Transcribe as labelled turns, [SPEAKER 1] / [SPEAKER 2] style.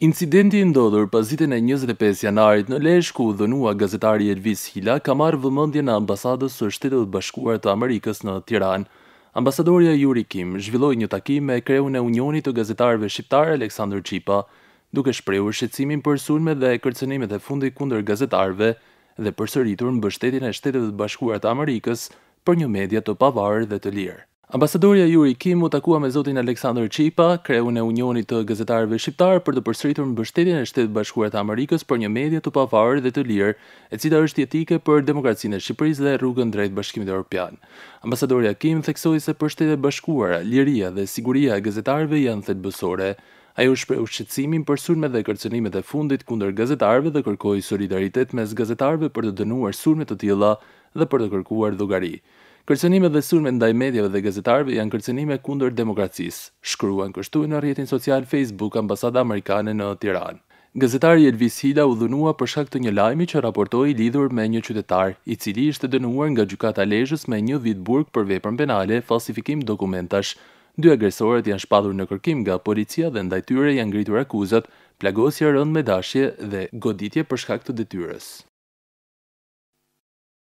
[SPEAKER 1] Incidenti i ndodhur pasditen e njëzet e pesë janarit në Lezhë ku u dhunua gazetari Elvis Hila ka marrë vëmendjen e Ambasadës së Shteteve të Bashkuara të Amerikës në Tiranë. Ambasadorja Yuri Kim zhvilloi një takim me kreun e Unionit të Gazetarëve Shqiptarë Aleksandër Çipa, duke shprehur shqetësimin për sulmet dhe kërcënimet e fundit kundër gazetarëve dhe përsëritur mbështetjen e Shteteve të Bashkuara të Amerikës për një media të pavarur dhe të lirë. Ambasadorja Yuri Kim u takua me zotin Aleksandër Çipa, kreun e Unionit të Gazetarëve Shqiptarë për të përsëritur mbështetjen e Shteteve të Bashkuara të Amerikës për një media të pavarur dhe të lirë, e cila është jetike për demokracinë e Shqipërisë dhe rrugën drejt Bashkimit Evropian. Ambasadorja Kim theksoi se për Shtetet e Bashkuara, liria dhe siguria e gazetarëve janë thelbësore. Ajo shprehu shqetësimin për sulmet dhe kërcënimet e fundit kundër gazetarëve dhe kërkoi solidaritet mes gazetarëve për të dënuar sulme të tilla dhe për të kërkuar llogari. Kërcënimet dhe sulmet ndaj mediave dhe gazetarëve janë kërcënime kundër demokracisë, shkruan kështu në rrjetin social Facebook ambasada amerikane në Tiranë. Gazetari Elvis Hila u dhunua për shkak të një lajmi që raportoi lidhur me një qytetar, i cili ishte dënuar nga Gjykata e Lezhës me një vit burg për veprën penale Fallsifikim dokumentash. Dy agresorët janë shpallur në kërkim nga policia dhe ndaj tyre janë ngritur akuzat Plagosje e rëndë me dashje dhe Goditje për shkak të detyrës.